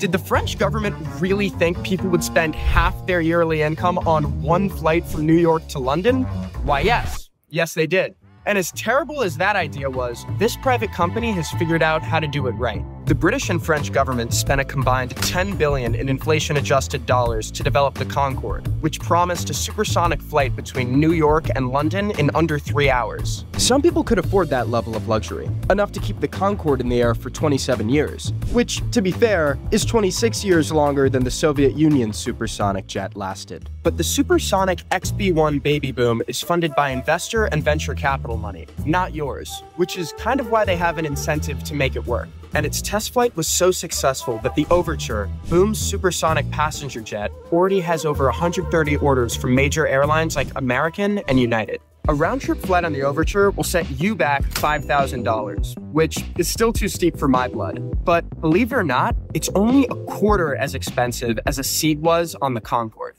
Did the French government really think people would spend half their yearly income on one flight from New York to London? Why, yes. Yes, they did. And as terrible as that idea was, this private company has figured out how to do it right. The British and French governments spent a combined 10 billion in inflation-adjusted dollars to develop the Concorde, which promised a supersonic flight between New York and London in under 3 hours. Some people could afford that level of luxury, enough to keep the Concorde in the air for 27 years, which, to be fair, is 26 years longer than the Soviet Union's supersonic jet lasted. But the supersonic XB-1 baby boom is funded by investor and venture capital money, not yours, which is kind of why they have an incentive to make it work and its test flight was so successful that the Overture, Boom's supersonic passenger jet, already has over 130 orders from major airlines like American and United. A round trip flight on the Overture will set you back $5,000, which is still too steep for my blood. But believe it or not, it's only a quarter as expensive as a seat was on the Concorde.